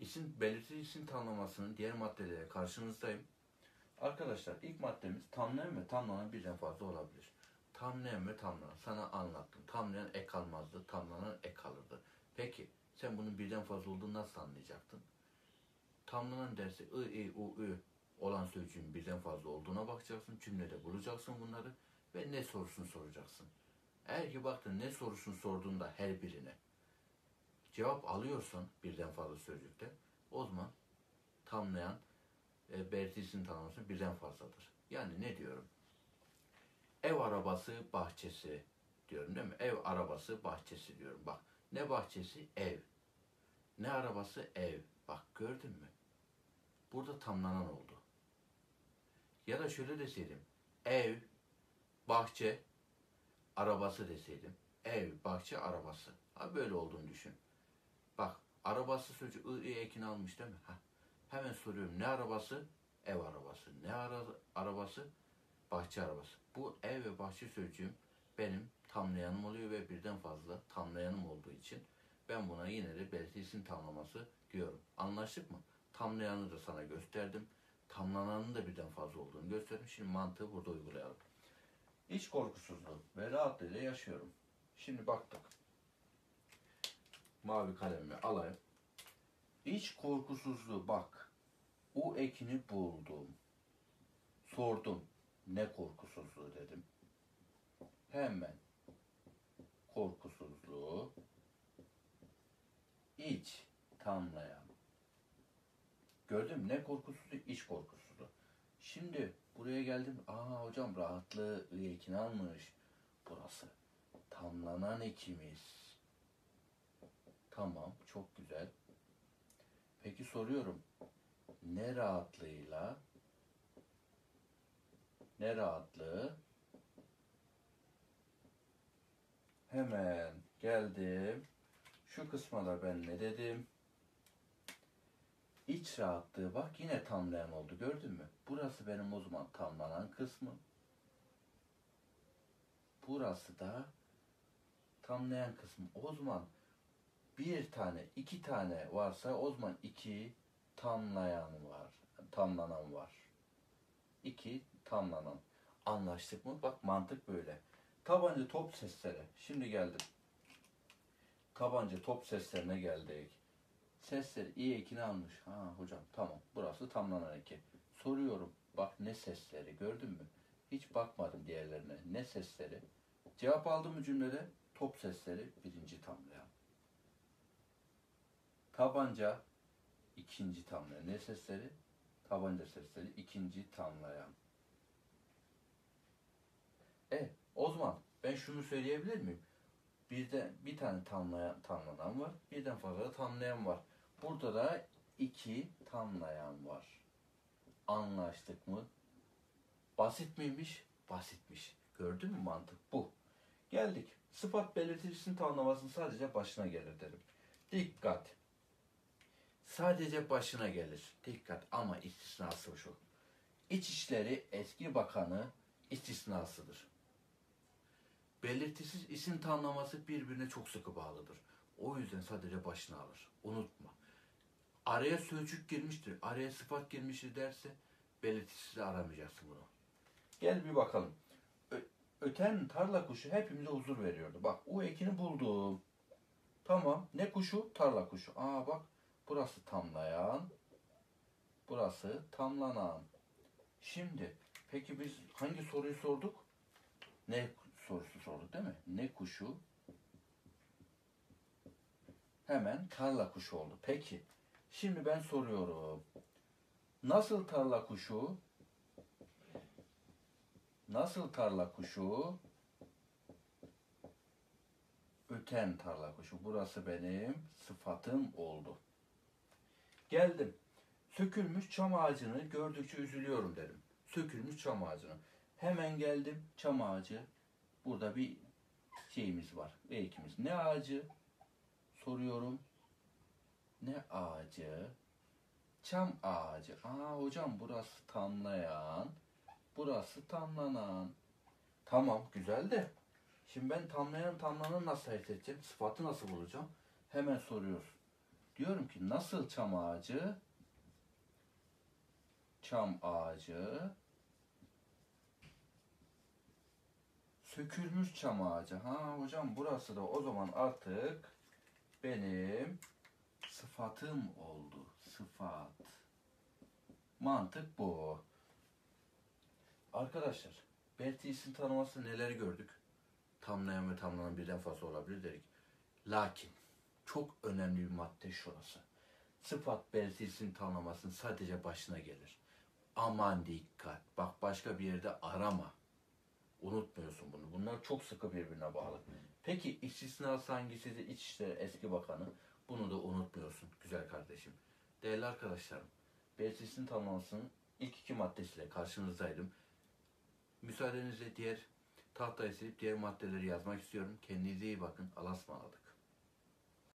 İsim belirtili isim tanımlamasının diğer maddeleriyle karşınızdayım. Arkadaşlar ilk maddemiz tamlayan ve tamlanan birden fazla olabilir. Tamlayan ve tamlanan. Sana anlattım. Tamlayan ek almazdı, tamlanan ek alırdı. Peki sen bunun birden fazla olduğunu nasıl anlayacaktın? Tamlanan dersi ı, i, u, ü olan sözcüğün birden fazla olduğuna bakacaksın. Cümlede bulacaksın bunları ve ne sorusunu soracaksın. Eğer ki baktın ne sorusunu sorduğunda her birine cevap alıyorsan birden fazla sözcükte o zaman tamlayan e, belirtisinin tanımlaması birden fazladır. Yani ne diyorum? Ev arabası bahçesi diyorum değil mi? Ev arabası bahçesi diyorum. Bak ne bahçesi? Ev. Ne arabası? Ev. Bak gördün mü? Burada tamlanan oldu. Ya da şöyle deseydim. Ev, bahçe, arabası deseydim. Ev, bahçe, arabası. Ha böyle olduğunu düşün. Bak arabası sözcüğü i ekini almış değil mi? Ha. Hemen soruyorum ne arabası? Ev arabası. Ne ara, arabası? Bahçe arabası. Bu ev ve bahçe sözcüğüm benim tamlayanım oluyor ve birden fazla tamlayanım olduğu için ben buna yine de belirti isim tamlaması diyorum. Anlaştık mı? Tamlayanı da sana gösterdim. Tamlananın da birden fazla olduğunu gösterdim. Şimdi mantığı burada uygulayalım. İç korkusuzluğu ve rahatlığıyla yaşıyorum. Şimdi baktık. Mavi kalemimi alayım. İç korkusuzluğu bak. U ekini buldum. Sordum. Ne korkusuzluğu dedim. Hemen korkusuzluğu iç tamlayan. Gördün mü? Ne korkusuzluğu? İç korkusuzluğu. Şimdi buraya geldim. Aa hocam rahatlığı ekini almış. Burası. Tamlanan ekimiz. Tamam, çok güzel. Peki soruyorum. Ne rahatlığıyla ne rahatlığı hemen geldim. Şu kısma da ben ne dedim? İç rahatlığı bak yine tamlayan oldu gördün mü? Burası benim o zaman tamlanan kısmı. Burası da tamlayan kısmı. O zaman bir tane, iki tane varsa o zaman iki tamlayan var. Tamlanan var. İki tamlanan. Anlaştık mı? Bak mantık böyle. Tabanca top sesleri. Şimdi geldim. Tabanca top seslerine geldik. Sesler iyi ekini almış. Ha hocam tamam. Burası tamlanan eki. Soruyorum. Bak ne sesleri gördün mü? Hiç bakmadım diğerlerine. Ne sesleri? Cevap aldım mı cümlede? Top sesleri birinci tamlayan. Tabanca ikinci tamlayan. Ne sesleri? Tabanca sesleri ikinci tamlayan. E o zaman ben şunu söyleyebilir miyim? Bir de bir tane tamlayan, tamlanan var. Birden fazla tamlayan var. Burada da iki tamlayan var. Anlaştık mı? Basit miymiş? Basitmiş. Gördün mü mantık? Bu. Geldik. Sıfat belirticisinin tamlamasının sadece başına gelir derim. Dikkat. Sadece başına gelir. Dikkat ama istisnası şu. İçişleri eski bakanı istisnasıdır. Belirtisiz isim tanımlaması birbirine çok sıkı bağlıdır. O yüzden sadece başına alır. Unutma. Araya sözcük girmiştir, araya sıfat girmiştir derse belirtisiz aramayacaksın bunu. Gel bir bakalım. Ö- öten tarla kuşu hepimize huzur veriyordu. Bak o ekini buldum. Tamam. Ne kuşu? Tarla kuşu. Aa bak burası tamlayan. Burası tamlanan. Şimdi peki biz hangi soruyu sorduk? Ne sorusu sorduk değil mi? Ne kuşu? Hemen tarla kuşu oldu. Peki. Şimdi ben soruyorum. Nasıl tarla kuşu? Nasıl tarla kuşu? Öten tarla kuşu. Burası benim sıfatım oldu. Geldim. Sökülmüş çam ağacını gördükçe üzülüyorum dedim. Sökülmüş çam ağacını. Hemen geldim çam ağacı. Burada bir şeyimiz var. Ekimiz. Ne ağacı? Soruyorum. Ne ağacı? Çam ağacı. Aa hocam burası tamlayan. Burası tamlanan. Tamam güzel de. Şimdi ben tamlayan tamlanan nasıl ayırt edeceğim? Sıfatı nasıl bulacağım? Hemen soruyoruz. Diyorum ki nasıl çam ağacı? Çam ağacı. Sökülmüş çam ağacı. Ha hocam burası da o zaman artık benim sıfatım oldu. Sıfat. Mantık bu. Arkadaşlar, belki isim tanıması neler gördük? Tamlayan ve tamlanan birden fazla olabilir dedik. Lakin çok önemli bir madde şurası. Sıfat belki isim tanımlasının sadece başına gelir. Aman dikkat. Bak başka bir yerde arama. Unutmuyorsun bunu. Bunlar çok sıkı birbirine bağlı. Peki istisnası hangisi? İçişleri eski bakanı. Bunu da unutmuyorsun güzel kardeşim. Değerli arkadaşlarım, Belirtisinin tanımlamasının ilk iki maddesiyle karşınızdaydım. Müsaadenizle diğer tahtayı silip diğer maddeleri yazmak istiyorum. Kendinize iyi bakın. Allah'a ısmarladık.